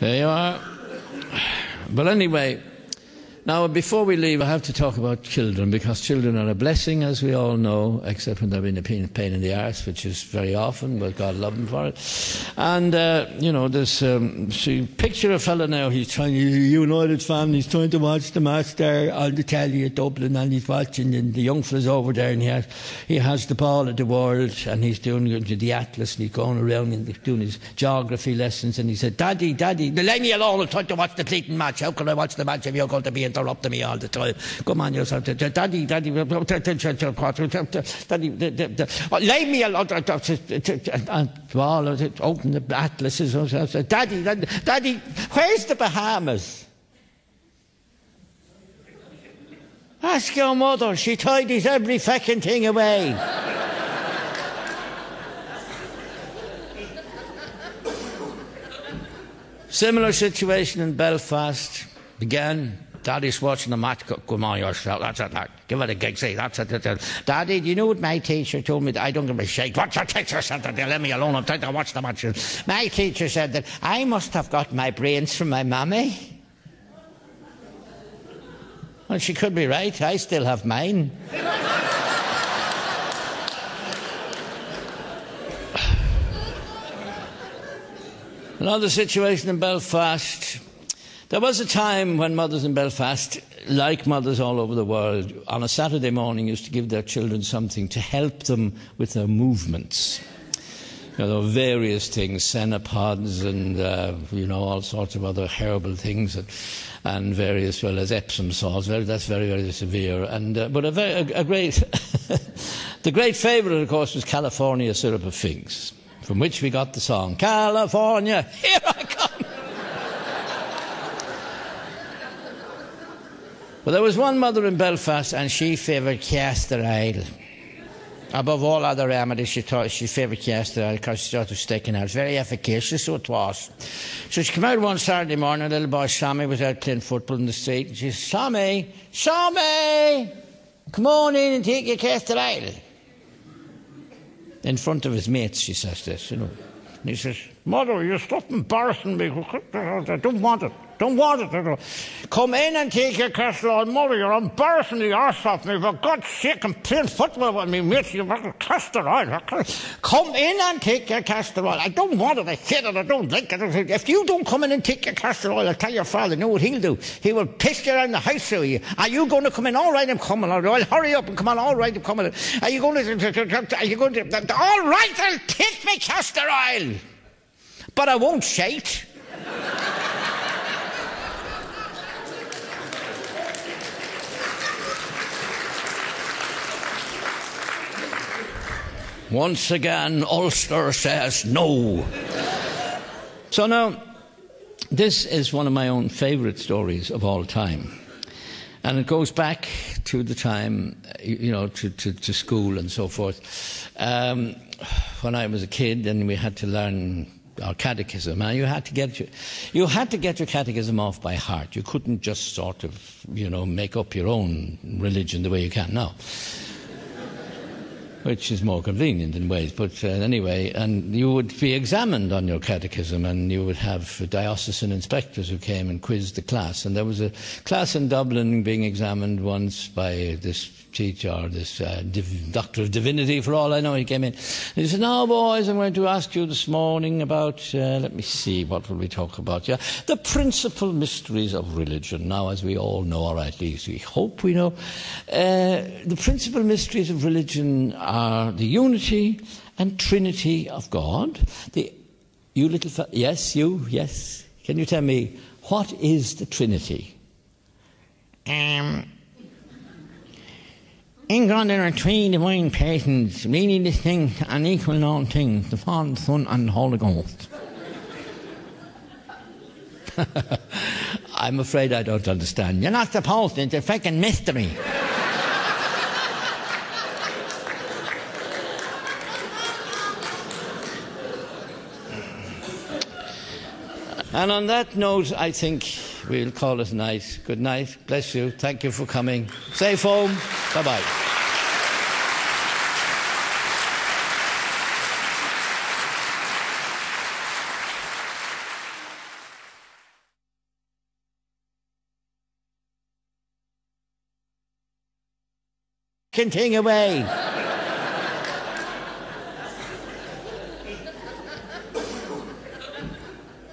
There you are. But anyway, now, before we leave, I have to talk about children because children are a blessing, as we all know, except when they're in a pain, in the arse, which is very often, but God love them for it. And, uh, you know, this, um, see, picture a fella now, he's trying, a United fan, he's trying to watch the match there on the telly at Dublin, and he's watching, and the young fella's over there, and he has, he has the ball of the world, and he's doing the atlas, and he's going around and doing his geography lessons, and he said, Daddy, Daddy, leave me alone, I'm trying to watch the fleeting match. How can I watch the match if you're going to be in interrupting me all the time. Come on, yourself. Daddy, daddy, daddy, leave me alone. And all open the atlases. Daddy, daddy, daddy, where's the Bahamas? Ask your mother. She tidies every fucking thing away. Similar situation in Belfast. Again, Daddy's watching the match. Come on, yourself. That's it. That. Give it a gig. Say, that's it. Daddy, do you know what my teacher told me? I don't give a shit. What's your teacher said that? Let me alone. I'm trying to watch the match. My teacher said that I must have got my brains from my mummy. Well, she could be right. I still have mine. Another situation in Belfast. There was a time when mothers in Belfast, like mothers all over the world, on a Saturday morning used to give their children something to help them with their movements. You know, there were various things, senna pods and, uh, you know, all sorts of other herbal things and, and various, well, as Epsom salts. Very, that's very, very severe. And, uh, but a, very, a, a great, the great favourite, of course, was California Syrup of Figs, from which we got the song, California, I come. Well, there was one mother in Belfast, and she favoured castor oil. Above all other remedies, she thought she favoured castor oil because she thought it was sticking out. It was Very efficacious, so it was. So she came out one Saturday morning, a little boy Sammy was out playing football in the street, and she said, Sammy, Sammy, come on in and take your castor oil. In front of his mates, she says this, you know. And he says, Mother, you're stop embarrassing me. I don't want it. Don't want it. Come in and take your castor oil. Mother, you're embarrassing the arse off me. For God's sake, I'm playing football with me mates. You've got a castor oil. Come in and take your castor oil. I don't want it. I hate it. I don't like it. If you don't come in and take your castor oil, I'll tell your father, know what he'll do? He will piss you around the house with you. Are you going to come in? All right, I'm coming. All right, hurry up and come on. All right, I'm coming. Are you going to... Are you going to... All right, I'll take my castor oil. But I won't shite. Once again, Ulster says no. so now, this is one of my own favourite stories of all time. And it goes back to the time, you know, to, to, to school and so forth. Um, when I was a kid and we had to learn our catechism, and you had to get your, you had to get your catechism off by heart. You couldn't just sort of, you know, make up your own religion the way you can now which is more convenient in ways. But uh, anyway, and you would be examined on your catechism, and you would have diocesan inspectors who came and quizzed the class. And there was a class in Dublin being examined once by this teacher, this uh, div- doctor of divinity, for all I know. He came in and he said, Now, boys, I'm going to ask you this morning about, uh, let me see, what will we talk about? Yeah, the principal mysteries of religion. Now, as we all know, or at least we hope we know, uh, the principal mysteries of religion are the unity and trinity of God. The, you little, fa- yes, you, yes. Can you tell me, what is the Trinity? Um, God there are three divine persons, really distinct and equal in all things, the Father, the Son, and the Holy Ghost. I'm afraid I don't understand. You're not supposed to, it's a fucking mystery. And on that note, I think we'll call it a night. Good night. Bless you. Thank you for coming. Safe home. Bye bye. Continue away.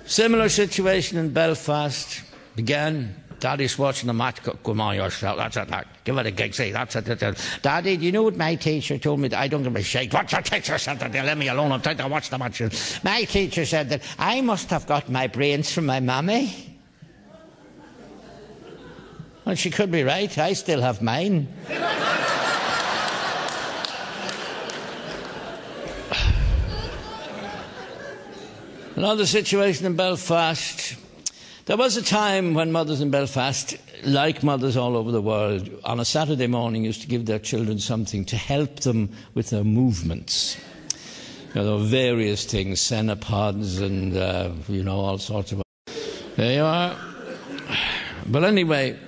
Similar situation in Belfast began Daddy's watching the match. Come on, yourself. That's it. That. Give it a gig. See, that's it. Daddy, do you know what my teacher told me? I don't give a shit. What's your teacher said that? Let me alone. I'm trying to watch the match. My teacher said that I must have got my brains from my mammy. Well, she could be right. I still have mine. Another situation in Belfast. There was a time when mothers in Belfast, like mothers all over the world, on a Saturday morning used to give their children something to help them with their movements. You know, various things, senna pods and, uh, you know, all sorts of. There you are. But anyway,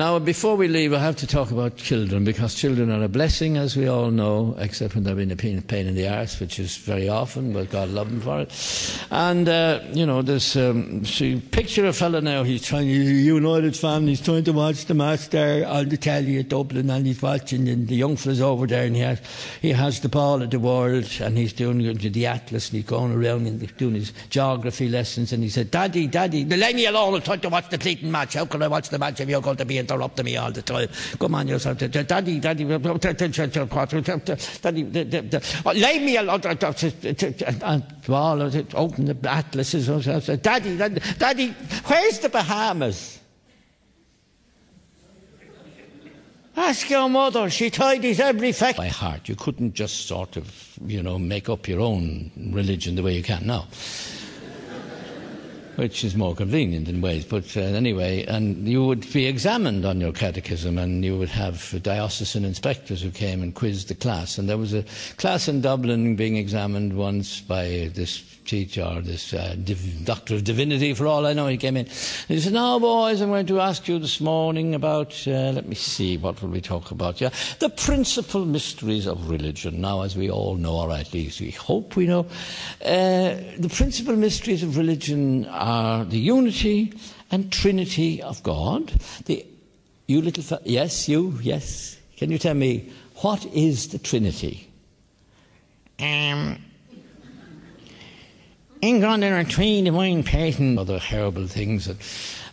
now, before we leave, I have to talk about children because children are a blessing, as we all know, except when they're being a pain, in the arse, which is very often, but God love them for it. And, uh, you know, this, um, see, picture a fella now, he's trying, he's a United fan, he's trying to watch the match there on the telly at Dublin, and he's watching, and the young fella's over there, and he has, he has the ball of the world, and he's doing the atlas, and he's going around and doing his geography lessons, and he said, Daddy, Daddy, let me alone, I'm trying to watch the Clayton match. How can I watch the match if you're going to be in interrupting me all the time. Come on, yourself. Daddy, daddy, daddy, lay me uh, uh, uh, alone. Open the atlases. Daddy, daddy, daddy, where's the Bahamas? Ask your mother. She tidies every fact by heart. You couldn't just sort of, you know, make up your own religion the way you can now which is more convenient in ways. But uh, anyway, and you would be examined on your catechism, and you would have diocesan inspectors who came and quizzed the class. And there was a class in Dublin being examined once by this teacher, this uh, div- doctor of divinity, for all I know. He came in. And he said, Now, boys, I'm going to ask you this morning about, uh, let me see, what will we talk about? Yeah, the principal mysteries of religion. Now, as we all know, or at least we hope we know, uh, the principal mysteries of religion are the unity and trinity of God. The, you little, fa- yes, you, yes. Can you tell me, what is the Trinity? Um, in there are three divine persons. Other horrible things and,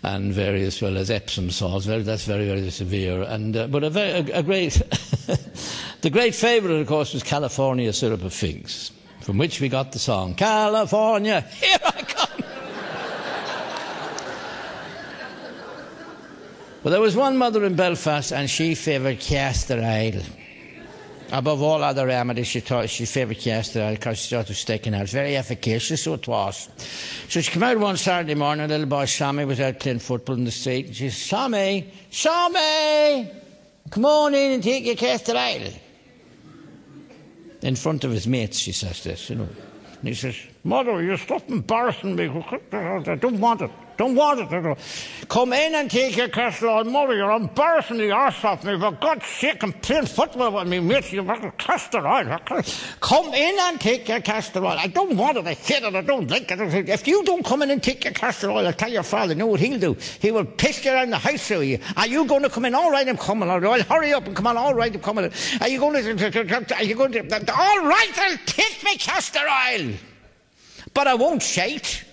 and various, well as Epsom salts. Very, that's very, very severe. And uh, but a, very, a, a great, the great favourite, of course, was California syrup of figs, from which we got the song California, here I come. well, there was one mother in Belfast, and she favoured castor oil. Above all other remedies, she thought she favoured uh, oil because she thought it was sticking out. It was very efficacious, so it was. So she came out one Saturday morning, a little boy, Sammy, was out playing football in the street, and she said, Sammy, Sammy, come on in and take your Castor. In front of his mates, she says this, you know. And he says, Mother, you're stop embarrassing me. I don't want it. Don't want it. Come in and take your casserole. Mother, you're embarrassing the arse off me. For God's sake, I'm playing football with me mates. You've got a casserole. Come in and take your casserole. I don't want it. I hate it. I don't like it. If you don't come in and take your casserole, I'll tell your father, know what he'll do? He will piss you around the house with you. Are you going to come in? All right, I'm coming. All right, hurry up and come on. All right, I'm coming. Are you going to... Are you going to... All right, I'll take my oil, But I won't shite.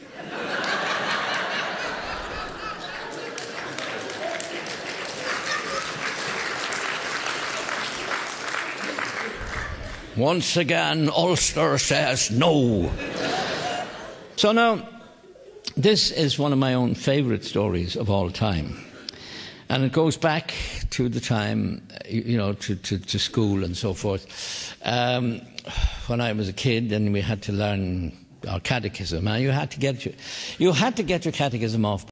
Once again, Ulster says no. so now, this is one of my own favourite stories of all time. And it goes back to the time, you know, to, to, to school and so forth. Um, when I was a kid and we had to learn our catechism, and you had to get your, you had to get your catechism off